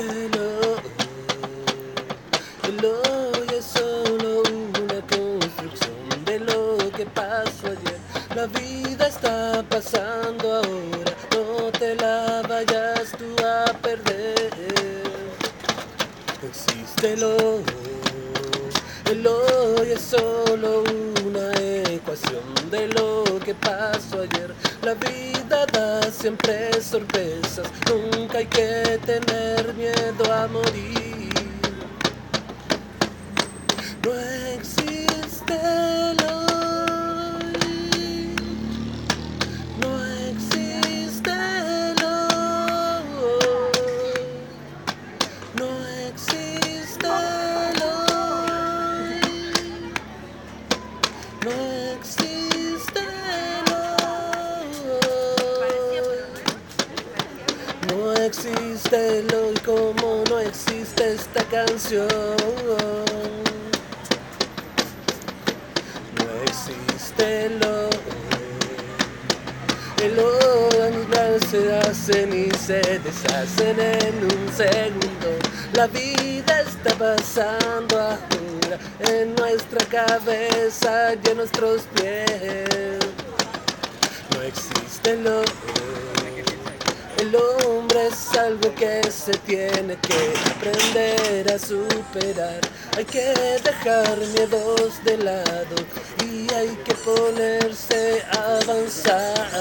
El hoy es solo una construcción de lo que pasó ayer. La vida está pasando ahora, no te la vayas tú a perder. Existe el hoy, el hoy es solo una de lo que pasó ayer. La vida da siempre sorpresas, nunca hay que tener miedo a morir. No existe existe hoy como no existe esta canción. No existe hoy. El planes se hacen y se deshacen en un segundo. La vida está pasando ahora en nuestra cabeza y en nuestros pies. No existe hoy. El hombre es algo que se tiene que aprender a superar. Hay que dejar miedos de lado y hay que ponerse a avanzar.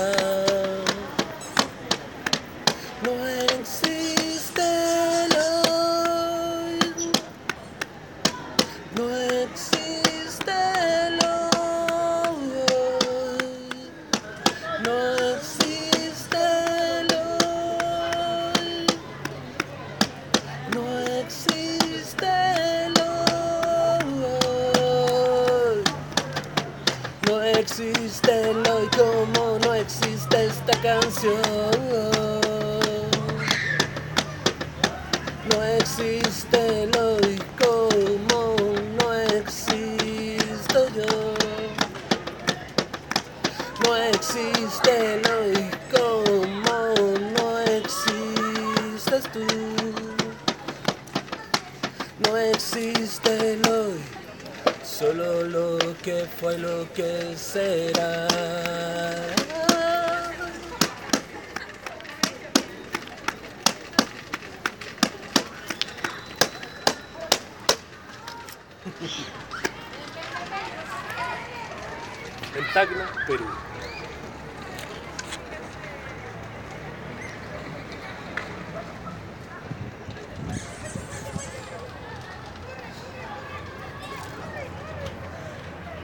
No existe el hoy como no existe esta canción. No existe hoy como no existo yo. No existe hoy como no existes tú. No existe hoy, solo lo que fue lo que será. Tacna, Perú.